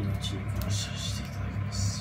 命に感謝していただきます。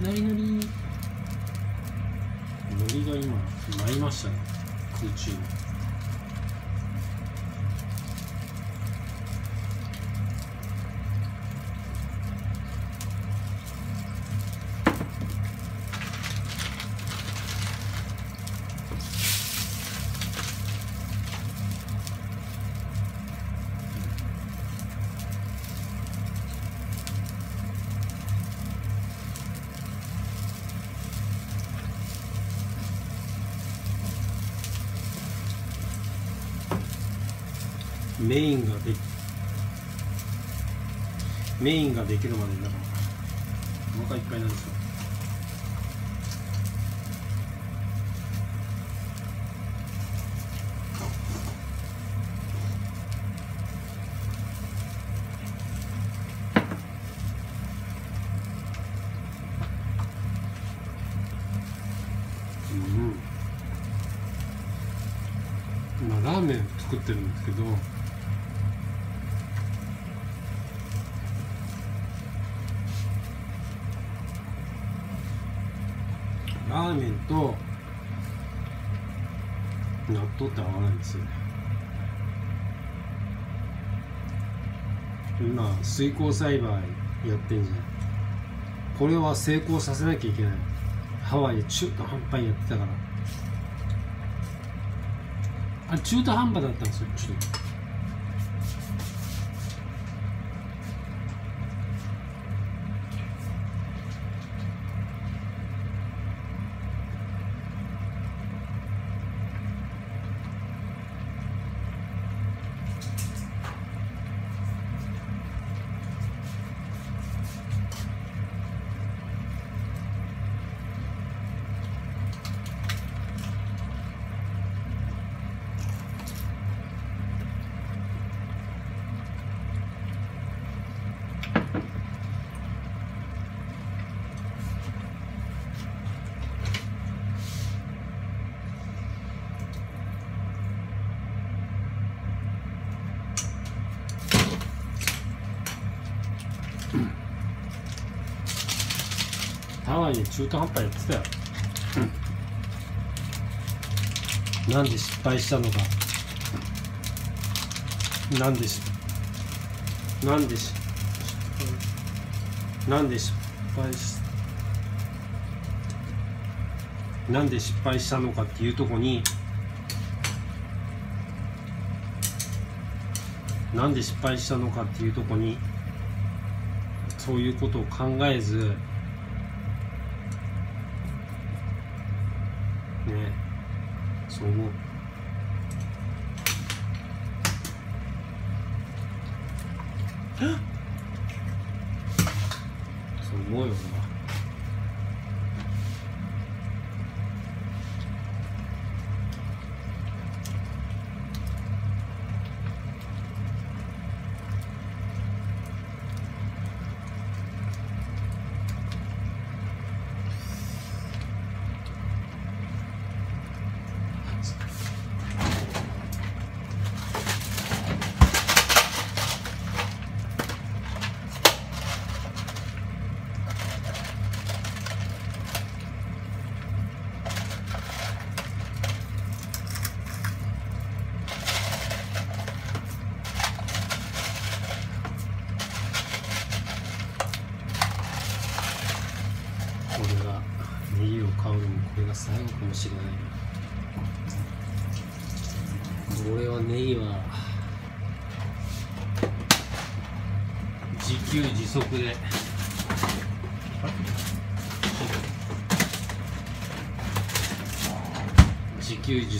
なりなりのりが今舞いましたね。空中にメインがでメインができるまでだからお腹いっぱいなんですようん今ラーメン作ってるんですけどラーメンと納豆って合わないんですよね。今水耕栽培やってんじゃん。これは成功させなきゃいけない。ハワイで中途半端にやってたから。あ中途半端だったんですよちょっと。ハワイで中途半端やってたよ、なんで失敗したのか。なんでしなんでしなんで失敗しなんで失敗したのかっていうとこになんで失敗したのかっていうとこにそういうことを考えず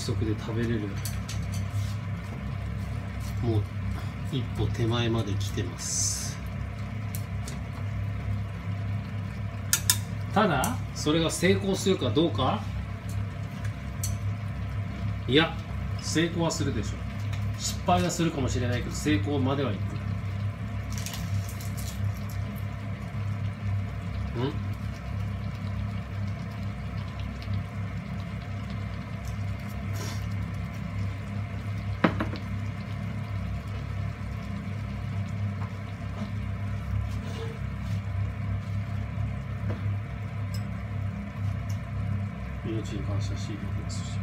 足で食べれる。もう一歩手前まで来てます。ただそれが成功するかどうか？いや成功はするでしょ失敗はするかもしれないけど成功まではいくん命に感謝し、僕ますし。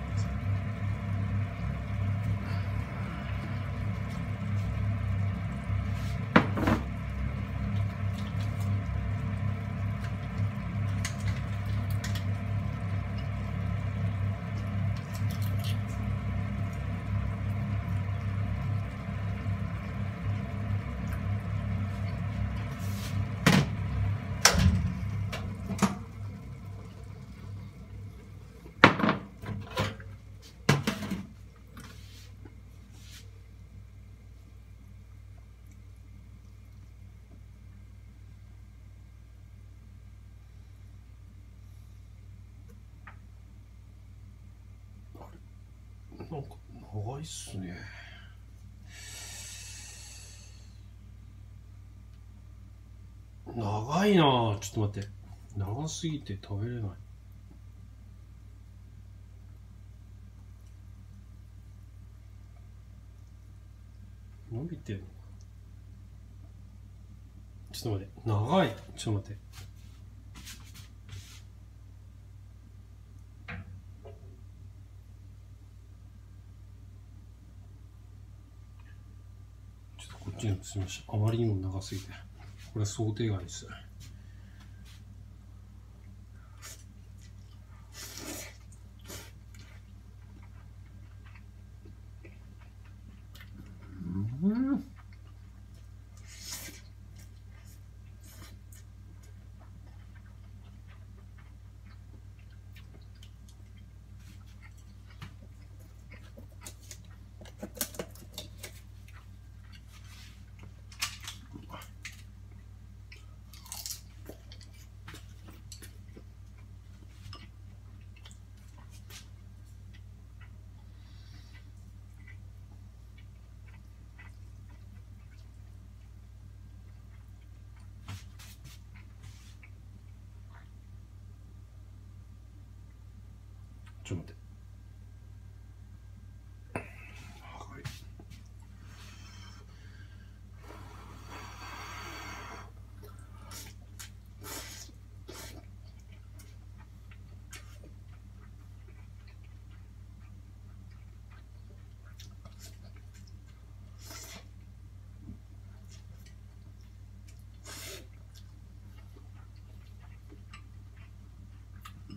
なんか長いっすね。長いな。ちょっと待って。長すぎて食べれない。伸びてるのかちょっと待って。長い。ちょっと待って。ちょっとこっちにすみました。あまりにも長すぎて。これ想定外です。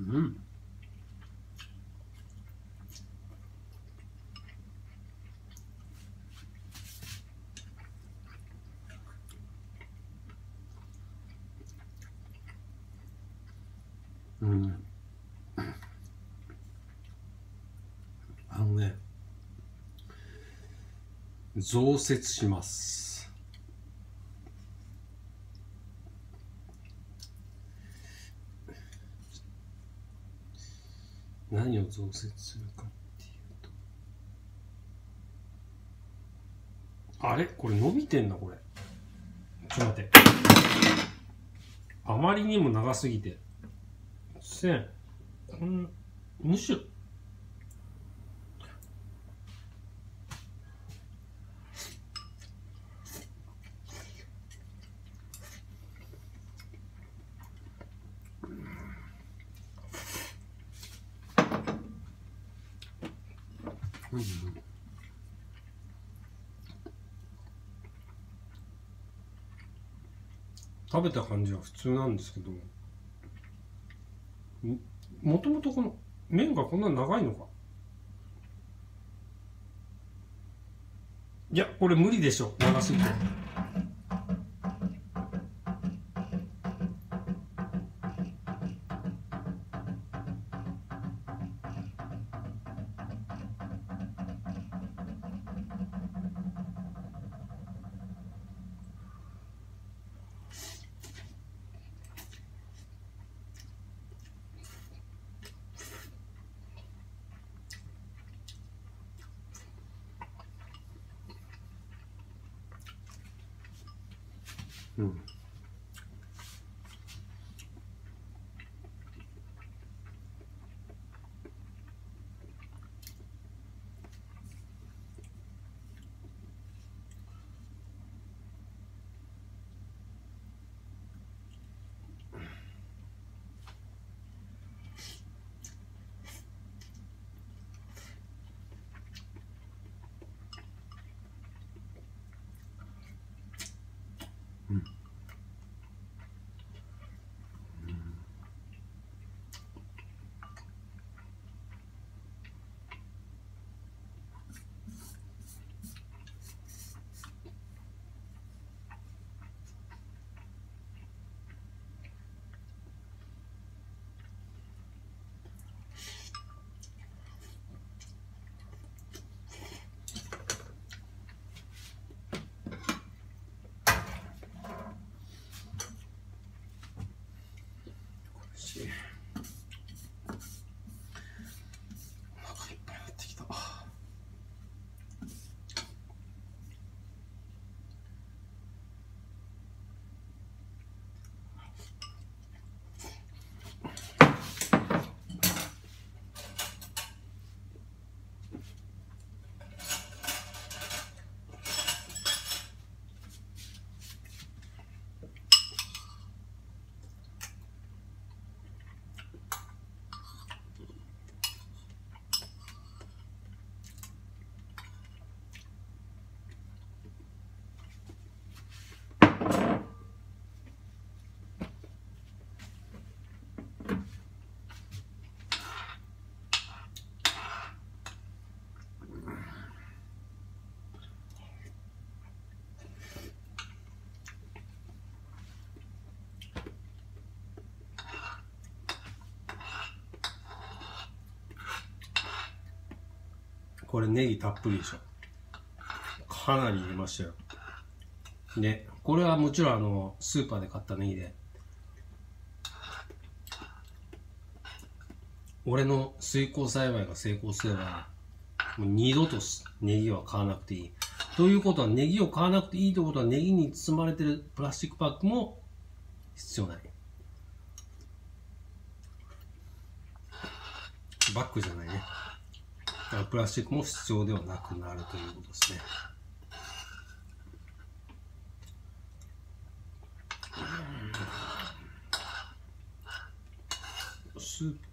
うん。あのね、増設します。何を増設するかっていうと。あれ？これ伸びてんな、これ。ちょっと待って。あまりにも長すぎて。せん。こんむしろ。うん食べた感じは普通なんですけどもともとこの麺がこんな長いのか？いやこれ無理でしょ長すぎて。うんしこれネギたっぷりでしょ。かなり入れましたよ。でこれはもちろんあのスーパーで買ったネギで。俺の水耕栽培が成功すればもう二度とネギは買わなくていい。ということはネギを買わなくていいということはネギに包まれてるプラスチックパックも必要ない。バッグじゃないね。プラスチックも必要ではなくなるということですね。スープ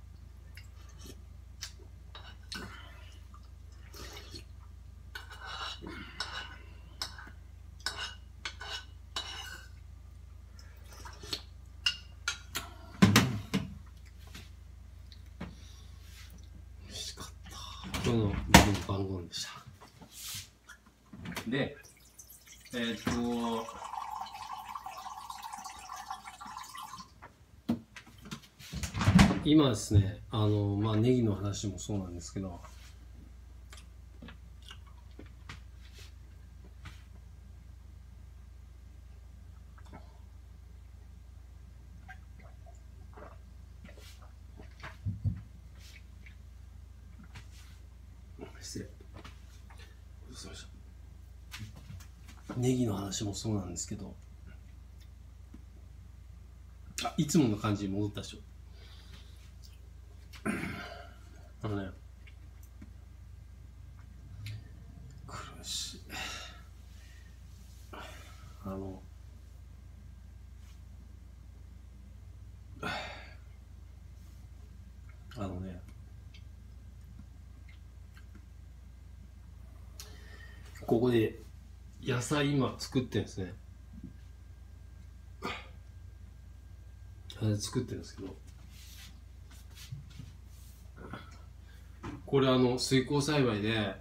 今日の僕の番号でした。で、えー、っと、今ですね、あの、まあ、ネギの話もそうなんですけど、失礼。ごちそうさまでしたネギの話もそうなんですけど、あ、いつもの感じに戻ったでしょ。あのね、苦しい。あの、あのね、ここで野菜今作ってるんですね。作ってるんですけど、これあの水耕栽培で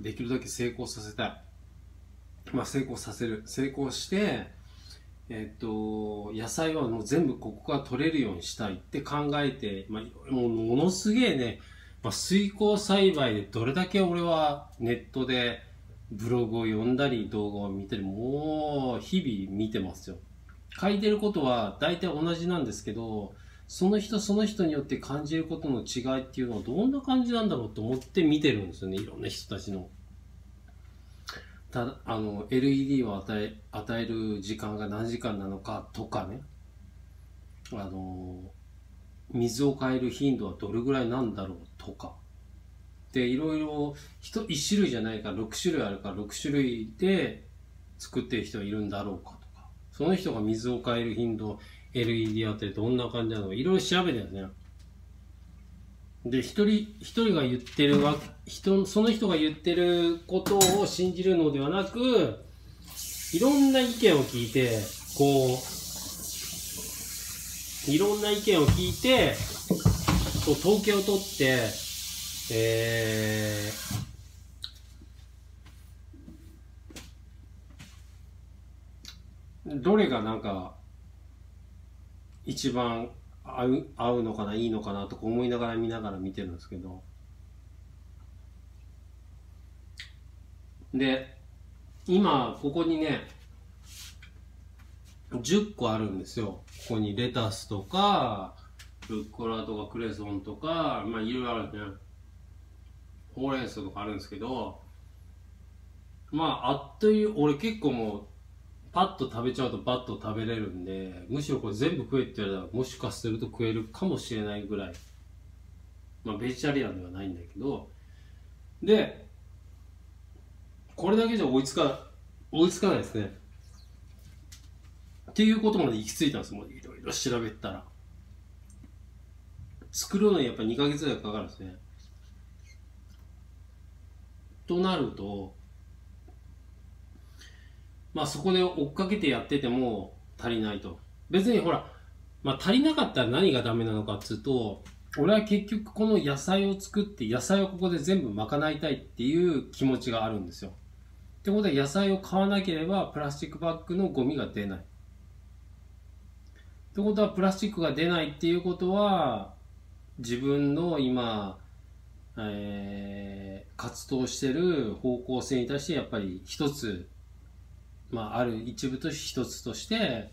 できるだけ成功させたい。まあ成功させる。成功してえっと野菜はもう全部ここから取れるようにしたいって考えて、まあ、もうものすげえね、まあ、水耕栽培でどれだけ俺はネットでブログを読んだり動画を見たりもう日々見てますよ。書いてることは大体同じなんですけどその人その人によって感じることの違いっていうのはどんな感じなんだろうと思って見てるんですよね。いろんな人たちの。ただあの LED を与え与える時間が何時間なのかとかね。あの水を変える頻度はどれぐらいなんだろうとか。でいろいろ1種類じゃないから6種類あるから6種類で作ってる人いるんだろうかとかその人が水を変える頻度 LED 当てどんな感じなのかいろいろ調べたよね。で、一人、一人が言ってるわ、人、その人が言ってることを信じるのではなく、いろんな意見を聞いて、こう、いろんな意見を聞いて、こう統計を取って、えー、どれがなんか一番合う合うのかないいのかなとか思いながら見ながら見てるんですけど。で今ここにね10個あるんですよ。ここにレタスとかルッコラとかクレソンとかまあいろいろあるねほうれん草とかあるんですけどまああっという俺結構もうパッと食べちゃうとバッと食べれるんで、むしろこれ全部食えって言われたら、もしかすると食えるかもしれないぐらい。まあ、ベジタリアンではないんだけど、で、これだけじゃ追いつか、追いつかないですね。っていうことまで行き着いたんですもういろいろ調べたら。作るのにやっぱ2ヶ月ぐらいかかるんですね。となると、まあそこで追っかけてやってても足りないと。別にほら、まあ足りなかったら何がダメなのかっつうと、俺は結局この野菜を作って野菜をここで全部賄いたいっていう気持ちがあるんですよ。ってことで野菜を買わなければプラスチックバッグのゴミが出ない。ってことはプラスチックが出ないっていうことは自分の今、えー、活動してる方向性に対してやっぱり一つまあ、ある一部と一つとして、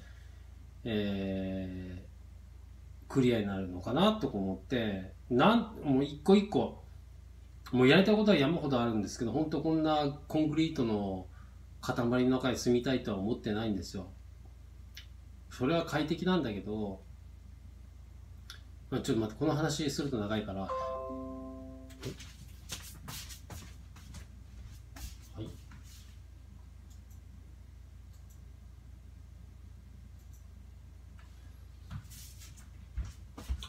えー、クリアになるのかなと思って、なん、もう一個一個、もうやりたいことは山ほどあるんですけど、本当こんなコンクリートの塊の中に住みたいとは思ってないんですよ。それは快適なんだけど、まあ、ちょっと待って、この話すると長いから、はい。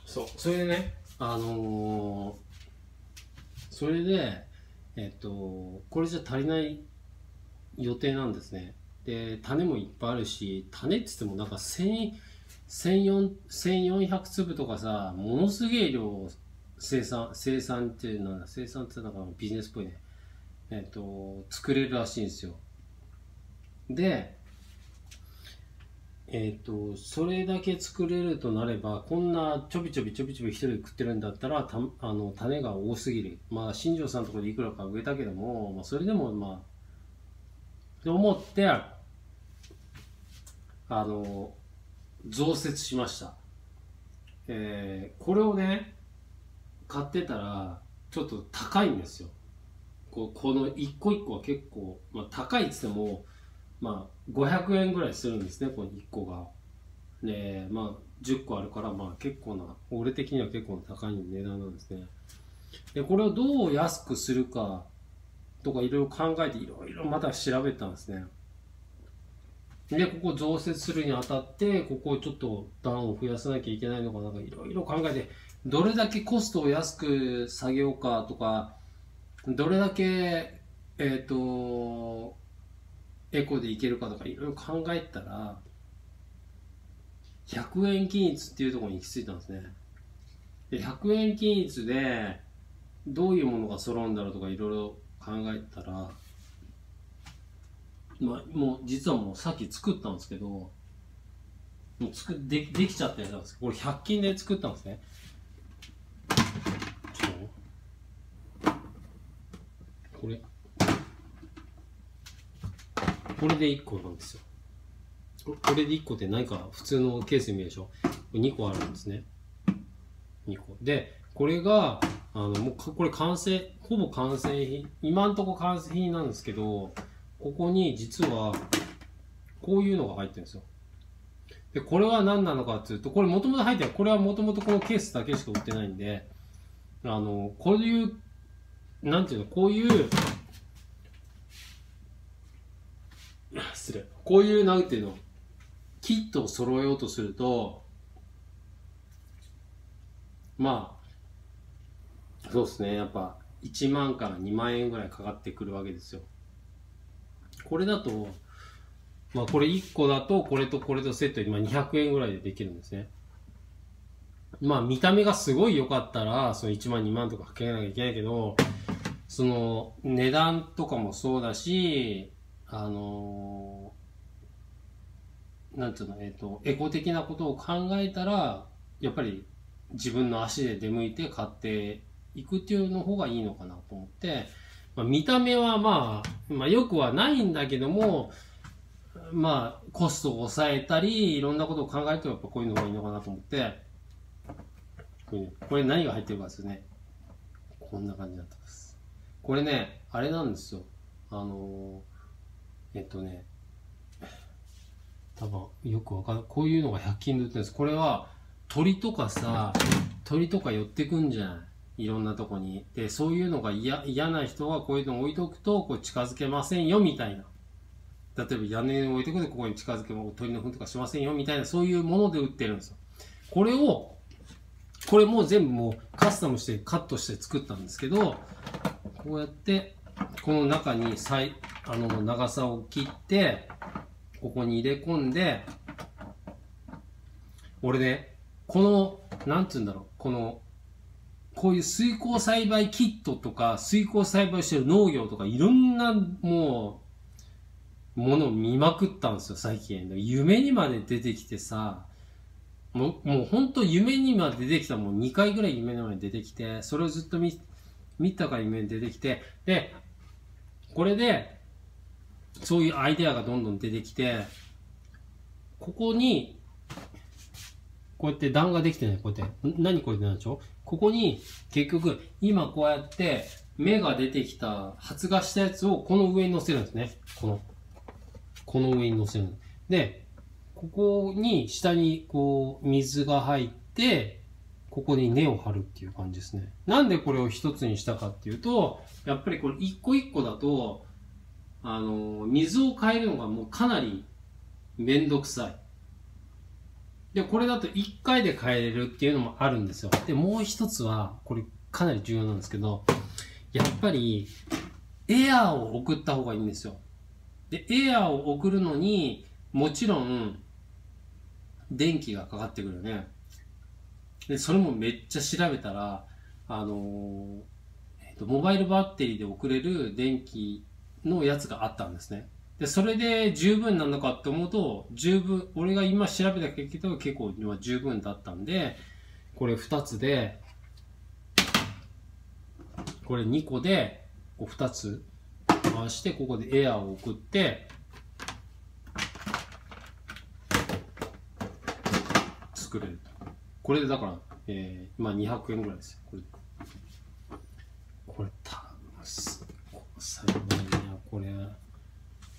そうそれでねあのー、それでえっとこれじゃ足りない予定なんですね。で種もいっぱいあるし種っつってもなんか1400粒とかさものすげえ量生産生産っていうのは生産ってなんかビジネスっぽいねえっと作れるらしいんですよでえっ、ー、と、それだけ作れるとなれば、こんなちょびちょびちょびちょび一人で食ってるんだったら、たあの種が多すぎる。まあ、新庄さんのところでいくらか植えたけども、まあ、それでもまあ、と思って、あの、増設しました。えー、これをね、買ってたら、ちょっと高いんですよ。こうこの一個一個は結構、まあ、高いっつっても、まあ、500円ぐらいするんですね、この1個が。で、まあ、10個あるから、まあ結構な、俺的には結構高い値段なんですね。で、これをどう安くするかとかいろいろ考えて、いろいろまた調べたんですね。で、ここ増設するにあたって、ここをちょっと段を増やさなきゃいけないのかなんかいろいろ考えて、どれだけコストを安く下げようかとか、どれだけ、えっ、ー、と、エコでいけるかとかいろいろ考えたら、100円均一っていうところに行き着いたんですね。で、100円均一で、どういうものが揃うんだろうとかいろいろ考えたら、まあ、もう実はもうさっき作ったんですけど、もう作でできちゃったやつなんですけど、これ100均で作ったんですね。ちょっとこれ。これで1個なんですよ。これで1個って何か普通のケース見るでしょ。2個あるんですね。2個。で、これが、あの、もう、これ完成、ほぼ完成品、今んとこ完成品なんですけど、ここに実は、こういうのが入ってるんですよ。で、これは何なのかっていうと、これもともと入ってる、これはもともとこのケースだけしか売ってないんで、あの、こういう、なんていうの、こういう、失礼。こういう、なんていうの、キットを揃えようとすると、まあ、そうですね。やっぱ、1万から2万円ぐらいかかってくるわけですよ。これだと、まあこれ1個だと、これとこれとセットでまあ200円ぐらいでできるんですね。まあ見た目がすごい良かったら、その1万2万とかかけなきゃいけないけど、その値段とかもそうだし、あのなんていうの、えっ、と、エコ的なことを考えたら、やっぱり自分の足で出向いて買っていくっていうの方がいいのかなと思って、まあ、見た目はまあ、まあ良くはないんだけども、まあ、コストを抑えたり、いろんなことを考えると、やっぱこういうのがいいのかなと思って、これ何が入ってるかですよね。こんな感じになってます。これね、あれなんですよ。あのーえっとね、多分よくわかんない。こういうのが100均で売ってるんです。これは鳥とかさ、鳥とか寄ってくんじゃん。い？ろんなとこに。で、そういうのが嫌な人はこういうの置いとくと、こう近づけませんよ、みたいな。例えば屋根に置いてくでここに近づけも鳥の糞とかしませんよ、みたいな、そういうもので売ってるんですよ。これを、これも全部もうカスタムしてカットして作ったんですけど、こうやって、この中に最、あの、長さを切って、ここに入れ込んで、俺ね、この、なんつうんだろう、この、こういう水耕栽培キットとか、水耕栽培してる農業とか、いろんな、もう、ものを見まくったんですよ、最近。夢にまで出てきてさ、もう、もう本当夢にまで出てきたもう2回ぐらい夢にまで出てきて、それをずっと見て、見たか夢に出てきて、で、これで、そういうアイデアがどんどん出てきて、ここに、こうやって段ができてない、こうやって。何これってなんでしょここに、結局、今こうやって、芽が出てきた、発芽したやつをこの上に乗せるんですね。この、この上に乗せる。で、ここに、下に、こう、水が入って、ここに根を張るっていう感じですね。なんでこれを一つにしたかっていうと、やっぱりこれ一個一個だと、あの、水を変えるのがもうかなりめんどくさい。で、これだと1回で変えれるっていうのもあるんですよ。で、もう一つは、これかなり重要なんですけど、やっぱり、エアーを送った方がいいんですよ。で、エアーを送るのに、もちろん、電気がかかってくるよね。で、それもめっちゃ調べたら、あのーえっと、モバイルバッテリーで送れる電気のやつがあったんですね。で、それで十分なのかって思うと、十分、俺が今調べた結果結構今十分だったんで、これ二つで、これ2個で、こう2つ回して、ここでエアーを送って、作れると。これでだから、えー、今200円ぐらいですよ。これ、これ多分す、最後にね、これ、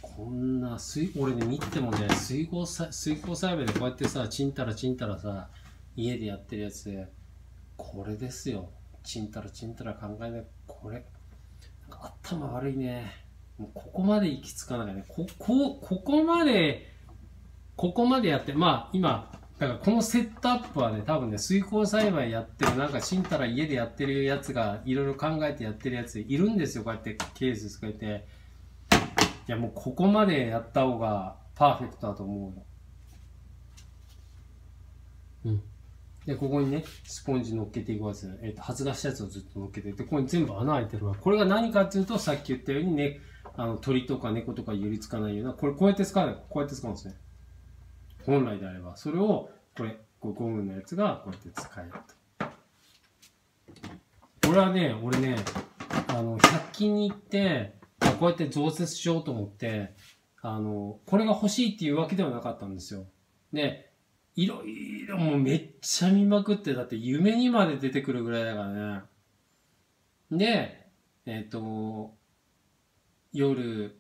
こんな水、俺ね、見てもね、水耕、水耕栽培でこうやってさ、ちんたらちんたらさ、家でやってるやつで、これですよ。ちんたらちんたら考えない、これ、なんか頭悪いね。もうここまで行き着かないね。こ、こ、ここまで、ここまでやって、まあ今、だからこのセットアップはね、多分ね、水耕栽培やってる、なんかちんたら家でやってるやつが、いろいろ考えてやってるやついるんですよ、こうやってケース作って。いやもうここまでやった方がパーフェクトだと思うよ。うん。で、ここにね、スポンジ乗っけていくわけですえっ、と、発芽したやつをずっと乗っけて、で、ここに全部穴開いてるわ。これが何かっていうと、さっき言ったようにね、あの、鳥とか猫とか寄りつかないような、これこうやって使うこうやって使うんですね。本来であれば。それを、これ、こうゴムのやつがこうやって使えると。これはね、俺ね、あの、100均に行って、こうやって増設しようと思って、あの、これが欲しいっていうわけではなかったんですよ。で、いろいろもうめっちゃ見まくって、だって夢にまで出てくるぐらいだからね。で、えっ、ー、と、夜、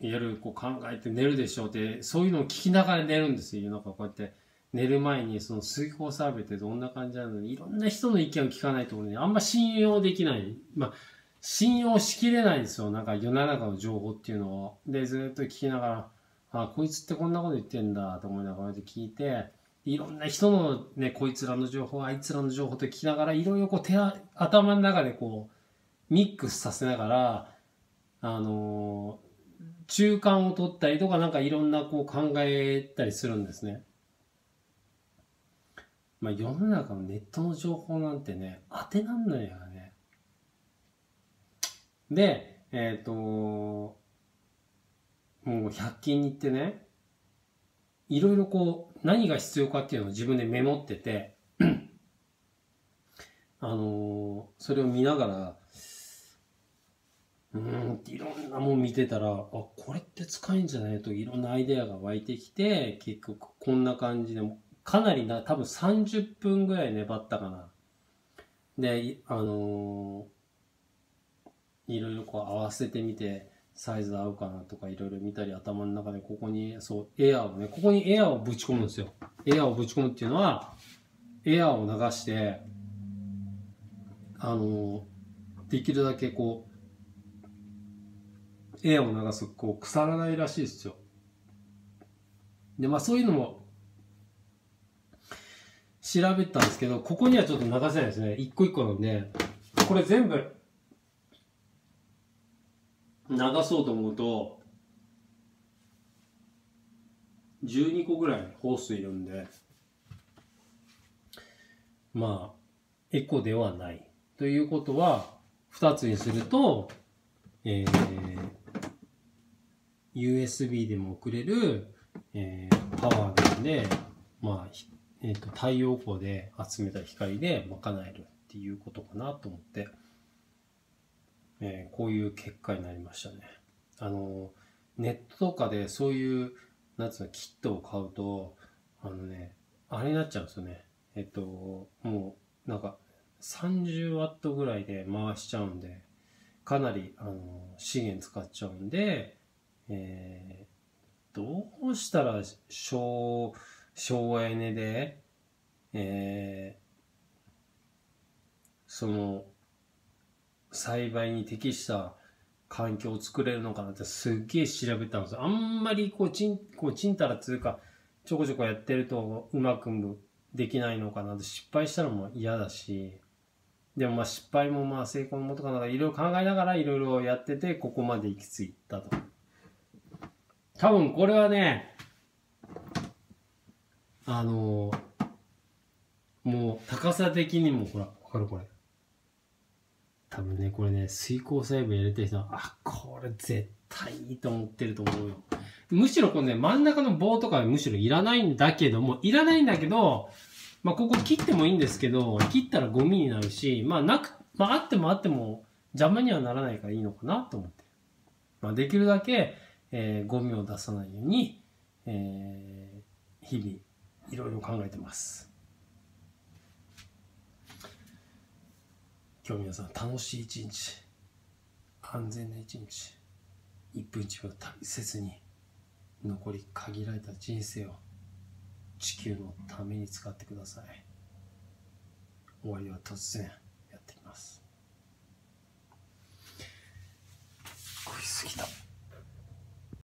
夜こう考えて寝るでしょうって、そういうのを聞きながら寝るんですよ。なんかこうやって。寝る前にその水耕サーベってどんな感じなのに、いろんな人の意見を聞かないとね、あんま信用できない。まあ、信用しきれないんですよ。なんか世の中の情報っていうのを。で、ずっと聞きながら、あ、こいつってこんなこと言ってんだと思いながらこうやって聞いて、いろんな人のね、こいつらの情報、あいつらの情報って聞きながら、いろいろこう手、頭の中でこう、ミックスさせながら、あのー、中間を取ったりとか、なんかいろんなこう考えたりするんですね。まあ世の中のネットの情報なんてね、当てなんないからね。で、えっ、ー、ともう100均に行ってね、いろいろこう、何が必要かっていうのを自分でメモってて、あのー、それを見ながら、うんいろんなもん見てたら、あ、これって使えんじゃないといろんなアイデアが湧いてきて、結局こんな感じで、かなりな、多分30分ぐらい粘ったかな。で、あのー、いろいろこう合わせてみて、サイズ合うかなとかいろいろ見たり頭の中でここに、そう、エアーをね、ここにエアーをぶち込むんですよ。エアーをぶち込むっていうのは、エアーを流して、あのー、できるだけこう、エアを流す、こう、腐らないらしいですよ。で、まあそういうのも、調べたんですけど、ここにはちょっと流せないですね。一個一個なんで、これ全部、流そうと思うと、12個ぐらいホースいるんで、まあ、エコではない。ということは、2つにすると、えー、USB でも送れる、えー、パワーなんで、まあ、え、ー、と、太陽光で集めた光で賄えるっていうことかなと思って、えー、こういう結果になりましたね。あの、ネットとかでそういう、なんつうの、キットを買うと、あのね、あれになっちゃうんですよね。えっと、もう、なんか、30ワットぐらいで回しちゃうんで、かなり、あの、資源使っちゃうんで、えー、どうしたら省、省エネで、えー、その、栽培に適した環境を作れるのかなってすっげえ調べたんです。あんまりこう、ちん、こう、ちんたらつうか、ちょこちょこやってるとうまくできないのかなって失敗したのも嫌だし、でもまあ失敗もまあ成功のもとかなんかいろいろ考えながらいろいろやってて、ここまで行き着いたと。多分これはね、あのもう高さ的にもほら、わかるこれ。多分ね、これね、水耕栽培やりたい人は、あ、これ絶対いいと思ってると思うよ。むしろこのね、真ん中の棒とかむしろいらないんだけども、いらないんだけど、まあ、ここ切ってもいいんですけど、切ったらゴミになるし、まあ、なく、まあ、あってもあっても邪魔にはならないからいいのかなと思って。まあ、できるだけ、えー、ゴミを出さないように、えー、日々いろいろ考えてます。今日皆さん楽しい一日、安全な一日、一分一秒大切に残り限られた人生を地球のために使ってください。終わりは突然やってきます。食いすぎた。